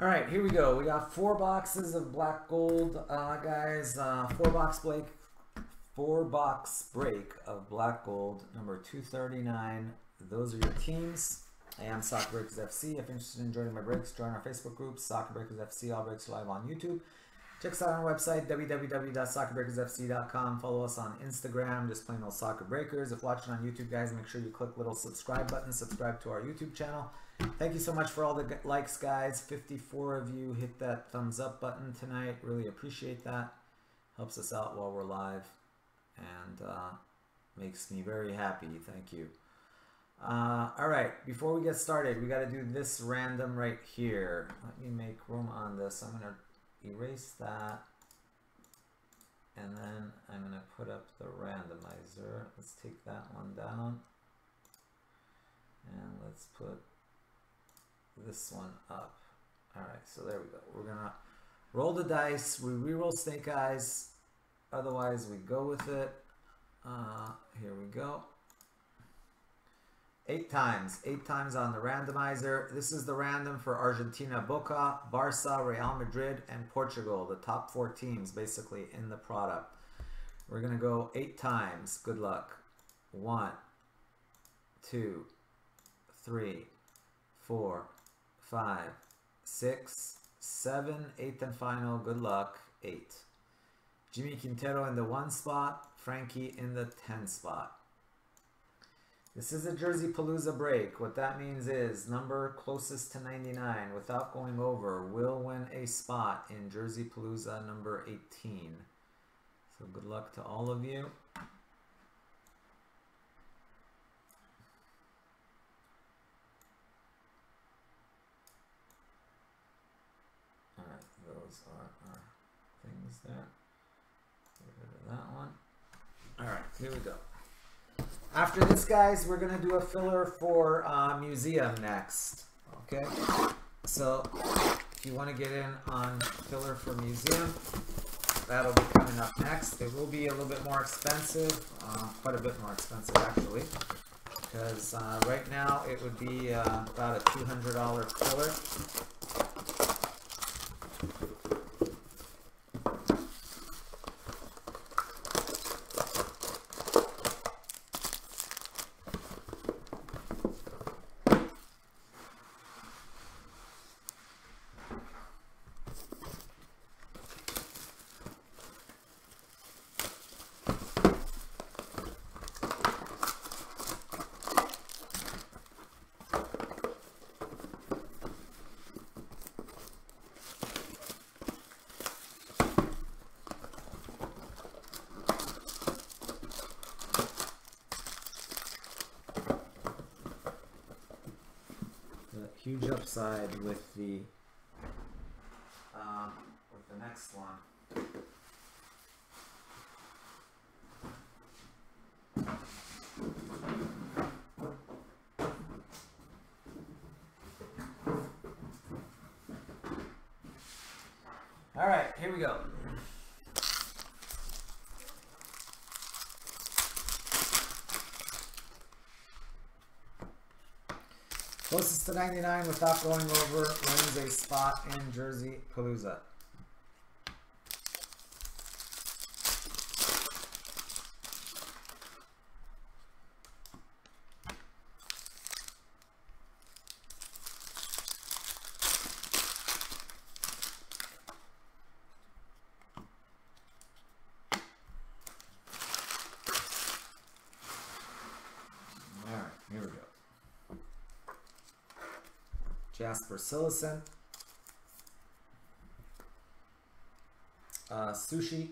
All right, here we go. We got four boxes of black gold, uh, guys. Uh, four box break, four box break of black gold, number 239. Those are your teams. I am Soccer Breakers FC. If you're interested in joining my breaks, join our Facebook group, Soccer Breakers FC. All breaks live on YouTube. Check us out on our website, www.soccerbreakersfc.com. Follow us on Instagram, just plain old Soccer Breakers. If watching on YouTube, guys, make sure you click little subscribe button, subscribe to our YouTube channel. Thank you so much for all the likes, guys. 54 of you hit that thumbs up button tonight. Really appreciate that. Helps us out while we're live and uh, makes me very happy. Thank you. Uh, all right, before we get started, we got to do this random right here. Let me make room on this. I'm going to erase that. And then I'm going to put up the randomizer. Let's take that one down. And let's put this one up. All right, so there we go. We're gonna roll the dice. We re-roll snake eyes. Otherwise, we go with it. Uh, here we go. Eight times. Eight times on the randomizer. This is the random for Argentina, Boca, Barca, Real Madrid, and Portugal. The top four teams, basically, in the product. We're going to go eight times. Good luck. One, two, three, four, five, six, seven, eighth and final. Good luck. Eight. Jimmy Quintero in the one spot. Frankie in the 10 spot. This is a Jersey Palooza break. What that means is number closest to 99 without going over will win a spot in Jersey Palooza number 18. So good luck to all of you. All right, those are our things there. Get rid of that one. All right, here we go. After this, guys, we're going to do a filler for uh, museum next. Okay? So, if you want to get in on filler for museum, that'll be coming up next. It will be a little bit more expensive, uh, quite a bit more expensive actually, because uh, right now it would be uh, about a $200 filler. Upside with the um, with the next one. All right, here we go. Closest to 99 without going over a spot in Jersey Palooza. Jasper Cillessen. Uh, sushi.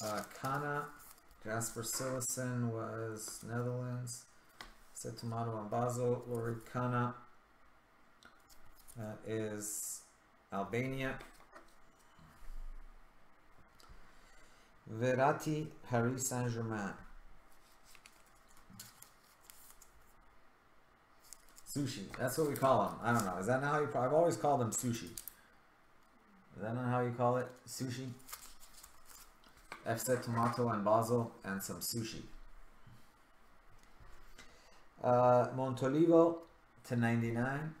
Uh, Cana. Jasper Cillessen was Netherlands. Said Tomato and Basel. Lorik Cana. That is Albania. Verratti, Paris Saint-Germain. Sushi. That's what we call them. I don't know. Is that not how you? I've always called them sushi. Is that not how you call it? Sushi. FC Tomato and Basel and some sushi. Uh, Montolivo to 99.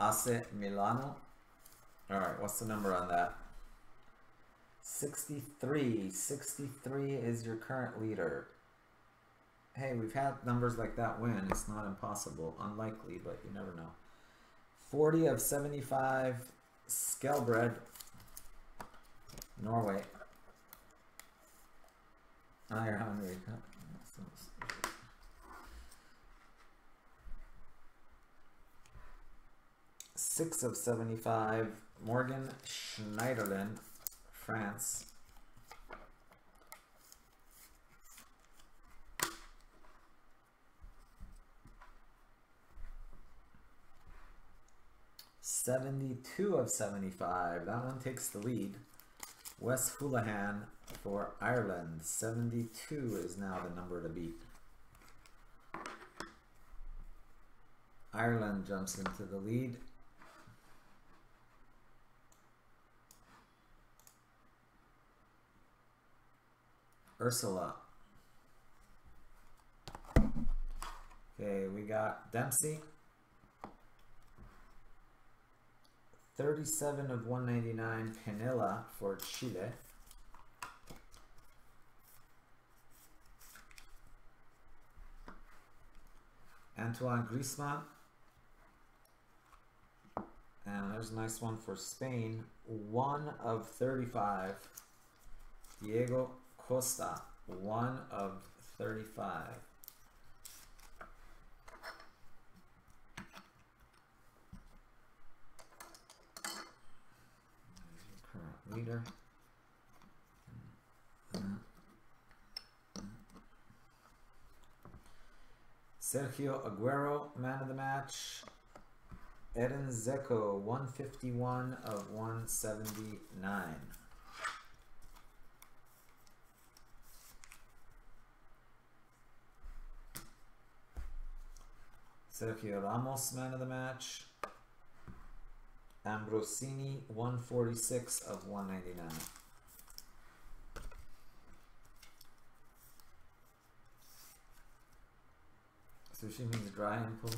AC Milano. All right, what's the number on that? 63. 63 is your current leader. Hey, we've had numbers like that win. It's not impossible. Unlikely, but you never know. 40 of 75. Skjelbred. Norway. Ah, you're hungry. Six of 75. Morgan Schneiderlin, France. Seventy-two of seventy-five. That one takes the lead. Wes Hoolahan for Ireland. Seventy-two is now the number to beat. Ireland jumps into the lead. Ursula. Okay, we got Dempsey. 37 of 199 Pinilla for Chile. Antoine Griezmann. And there's a nice one for Spain. 1 of 35. Diego Costa, 1 of 35. Current leader. Sergio Aguero, man of the match. Edin Dzeko, 151 of 179. Sergio Ramos, man of the match. Ambrosini, 146 of 199. Sushi means dry and pulled.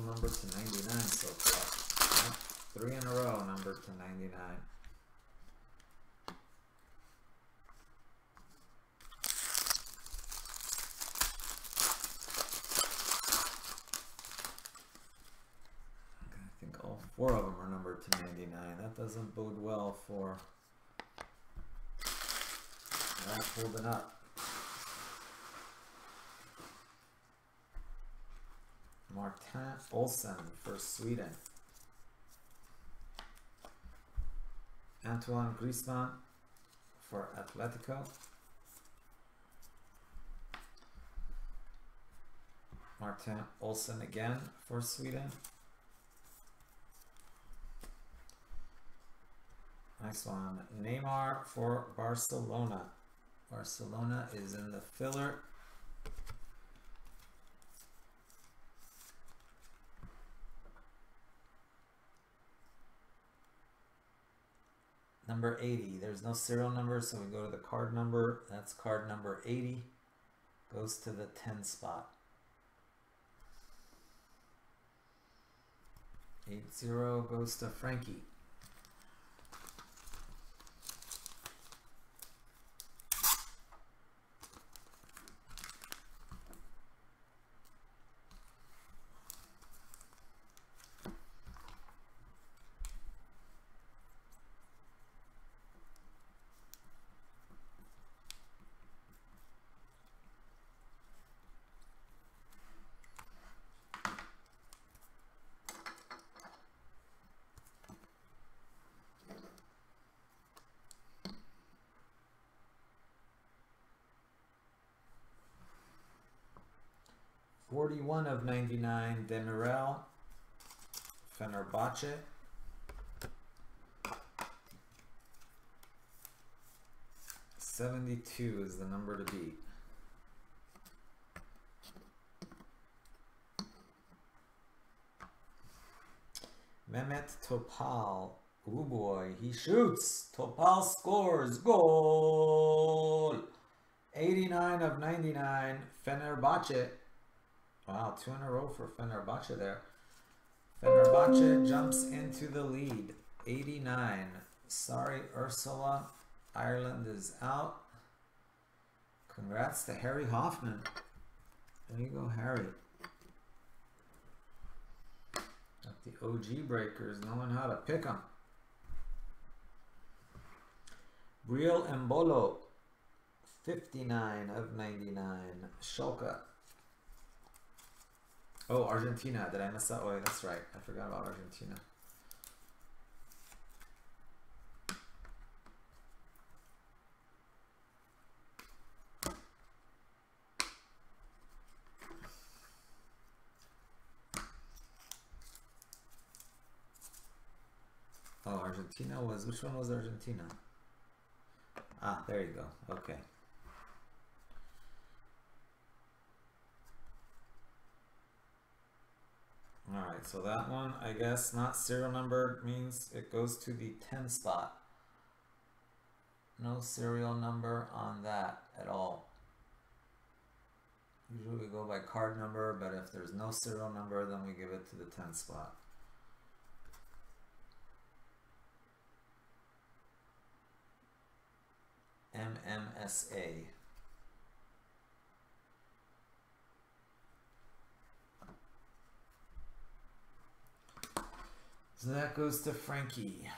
Numbers to 99 so far. Three in a row number to 99. I think all four of them are numbered to 99. That doesn't bode well for that holding up. Martin Olsson for Sweden. Antoine Griezmann for Atletico. Martin Olsson again for Sweden. Nice one. Neymar for Barcelona. Barcelona is in the filler. Number 80. There's no serial number, so we go to the card number. That's card number 80. Goes to the 10 spot. 80 goes to Frankie. Forty-one of ninety-nine, Demirel Fenerbahce. Seventy-two is the number to beat. Mehmet Topal. Oh boy, he shoots. Topal scores. Goal. 89 of 99. Fenerbahce. Wow, two in a row for Fenerbahce there. Fenerbahce jumps into the lead. 89. Sorry, Ursula. Ireland is out. Congrats to Harry Hoffman. There you go, Harry. Got the OG breakers knowing how to pick them. Breel Embolo, 59 of 99. Schalke. Oh, Argentina. Did I miss that? Oh, that's right. I forgot about Argentina. Oh, Argentina was, which one was Argentina? Ah, there you go. Okay. So that one, I guess, not serial number means it goes to the 10 spot. No serial number on that at all. Usually we go by card number, but if there's no serial number, then we give it to the 10 spot. MMSA. So that goes to Frankie.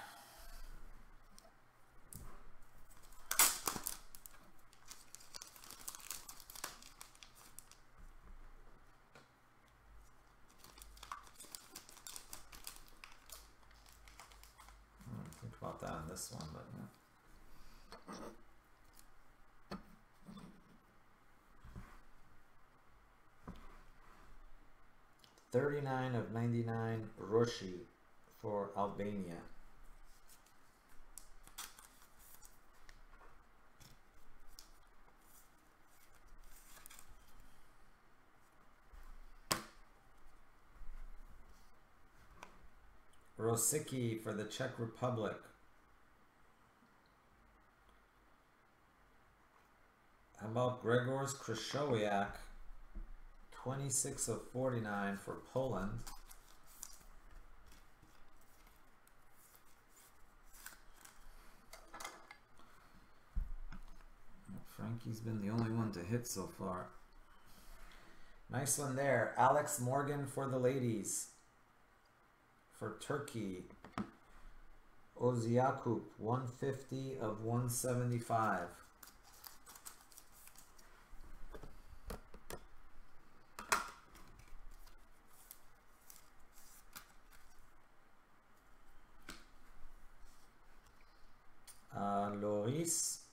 Think about that this one, but yeah. 39 of 99 Roshi for Albania. Rosicky for the Czech Republic. How about Grzegorz Krychowiak 26 of 49 for Poland. Frankie's been the only one to hit so far. Nice one there. Alex Morgan for the ladies. For Turkey. Ozyakup, 150 of 175. Oh uh, wow,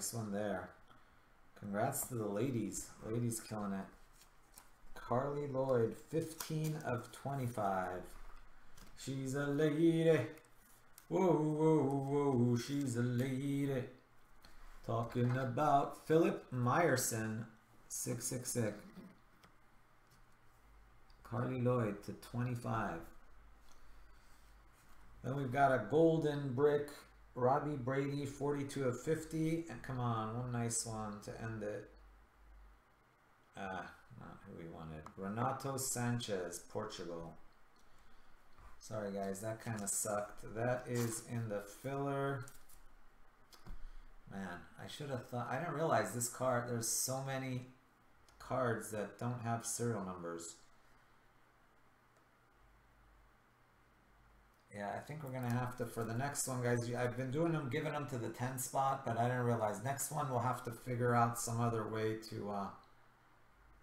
nice one there. Congrats to the ladies. Ladies killing it. Carly Lloyd, 15 of 25. She's a lady. Whoa, whoa, whoa, she's a lady. Talking about Philip Meyerson, 666. Carly Lloyd to 25. Then we've got a golden brick Robbie Brady, 42 of 50. And come on, one nice one to end it. Ah, not who we wanted. Renato Sanches, Portugal. Sorry guys, that kind of sucked. That is in the filler. Man, I should have thought, I didn't realize this card, there's so many cards that don't have serial numbers. Yeah, I think we're gonna have to for the next one, guys. I've been doing them, giving them to the ten spot, but I didn't realize next one we'll have to figure out some other way to uh,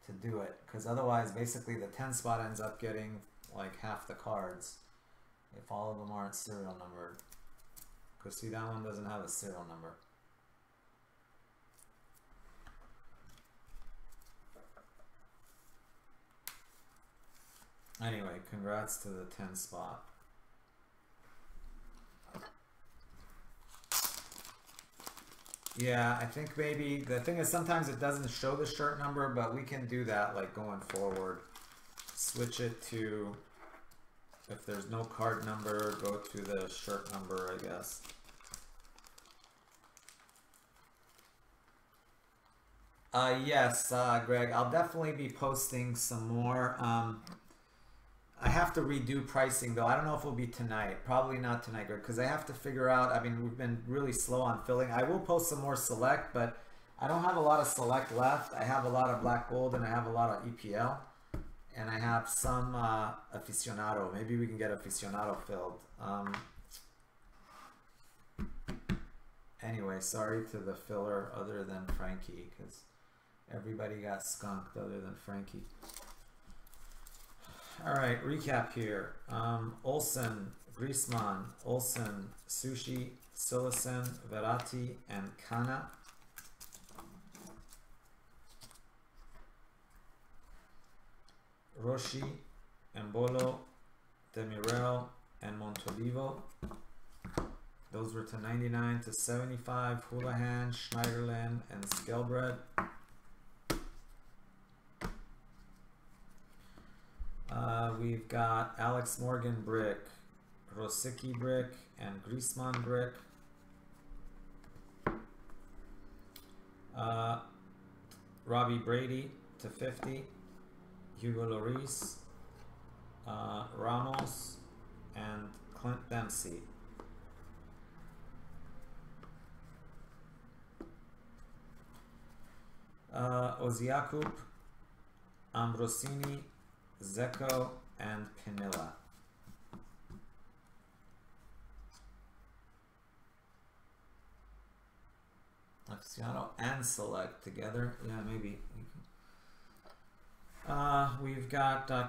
to do it, because otherwise, basically, the ten spot ends up getting like half the cards if all of them aren't serial numbered. Because see, that one doesn't have a serial number. Anyway, congrats to the 10 spot. Yeah, I think maybe the thing is sometimes it doesn't show the shirt number, but we can do that like going forward. Switch it to, if there's no card number, go to the shirt number, I guess. Uh, yes, uh, Greg, I'll definitely be posting some more. Um, I have to redo pricing though. I don't know if it'll be tonight. Probably not tonight, Greg, because I have to figure out. I mean, we've been really slow on filling. I will post some more select, but I don't have a lot of select left. I have a lot of black gold and I have a lot of EPL, and I have some uh, aficionado. Maybe we can get aficionado filled. Um, anyway, sorry to the filler other than Frankie, because everybody got skunked other than Frankie. All right, recap here. Um, Olsson, Griezmann, Olsson, Sushi, Cillessen, Verratti, and Cana. Roshi, Embolo, Demirel, and Montolivo. Those were to 99 to 75. Hoolahan, Schneiderlin, and Skjelbred. Uh, we've got Alex Morgan brick, Rosicky brick, and Griezmann brick. Uh, Robbie Brady to 50, Hugo Lloris, uh, Ramos, and Clint Dempsey. Uh, Ozyakup, Ambrosini, Zeko, and Pinilla. Aficionado and Select together. Yeah, maybe. Uh, we've got uh,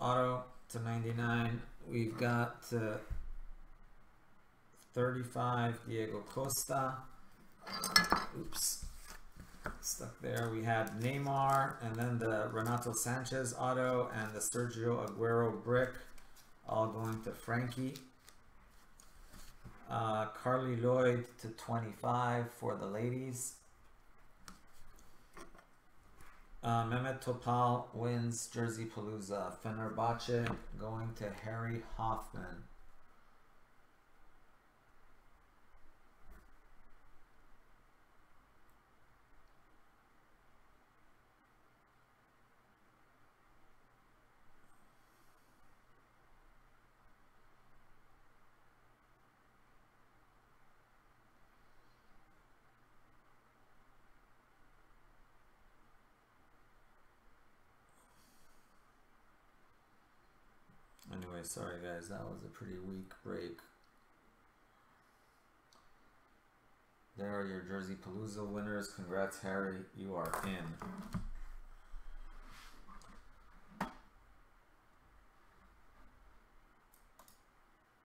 auto to 99. We've got uh, 35, Diego Costa. Oops there. We had Neymar and then the Renato Sanches auto and the Sergio Aguero brick all going to Frankie. Uh, Carly Lloyd to 25 for the ladies. Uh, Mehmet Topal wins Jersey Palooza. Fenerbahce going to Harry Hoffman. Anyway, sorry guys, that was a pretty weak break. There are your Jersey Palooza winners. Congrats, Harry. You are in.